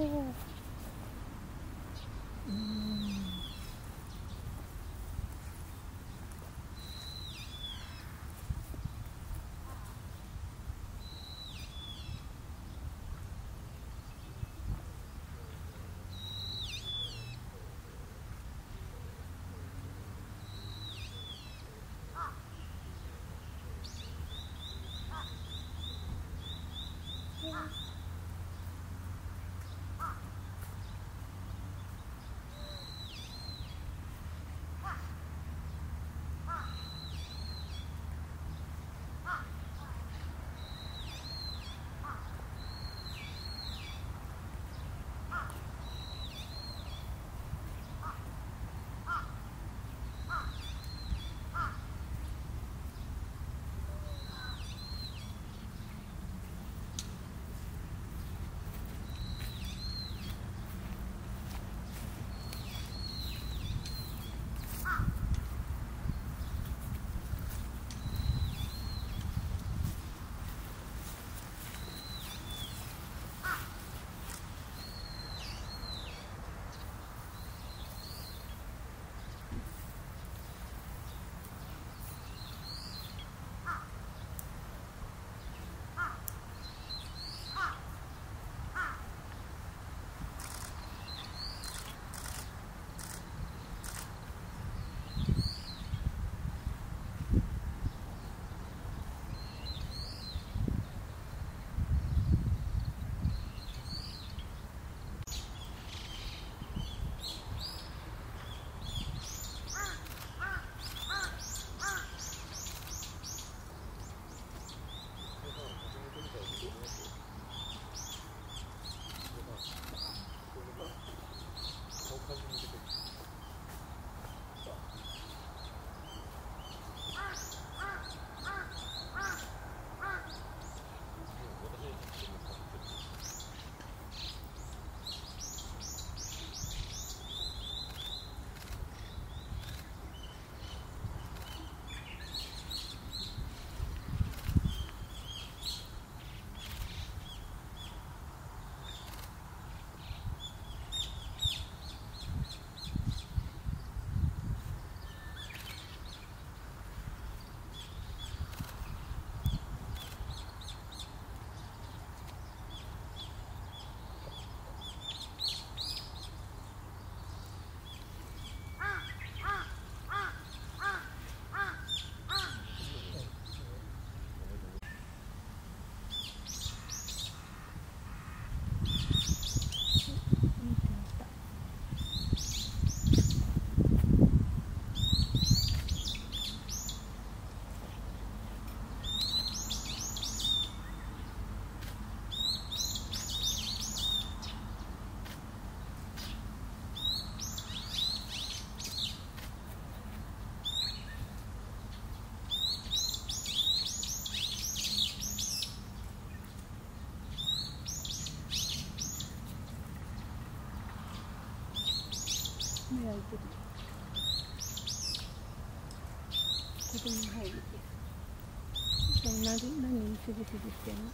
うん cosas. 目開いてる。子供入る。何何すぐすぐしてんの？